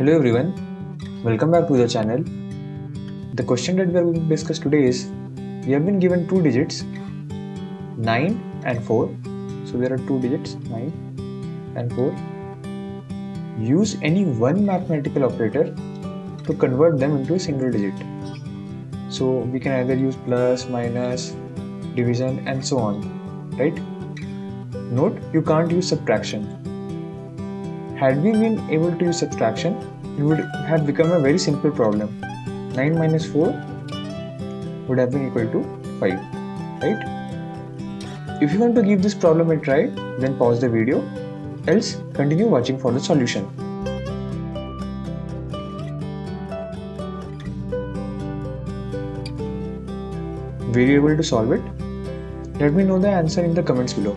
Hello everyone, welcome back to the channel. The question that we are going to discuss today is we have been given two digits 9 and 4. So there are two digits 9 and 4. Use any one mathematical operator to convert them into a single digit. So we can either use plus, minus, division, and so on, right? Note you can't use subtraction had we been able to use subtraction, it would have become a very simple problem. 9 minus 4 would have been equal to 5, right? If you want to give this problem a try, then pause the video, else continue watching for the solution. Were you able to solve it? Let me know the answer in the comments below.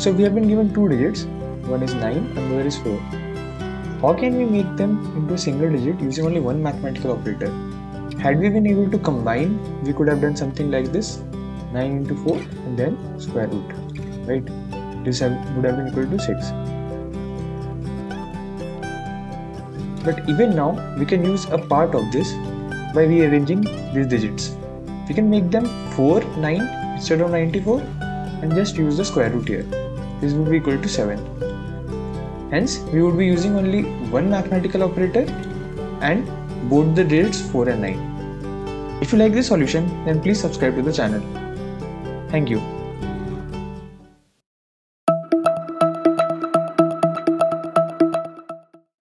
So we have been given two digits, one is 9 and the other is 4. How can we make them into a single digit using only one mathematical operator? Had we been able to combine, we could have done something like this 9 into 4 and then square root, right? This would have been equal to 6. But even now, we can use a part of this by rearranging these digits. We can make them 4, 9 instead of 94 and just use the square root here this would be equal to 7. Hence, we would be using only one mathematical operator and both the digits 4 and 9. If you like this solution, then please subscribe to the channel. Thank you.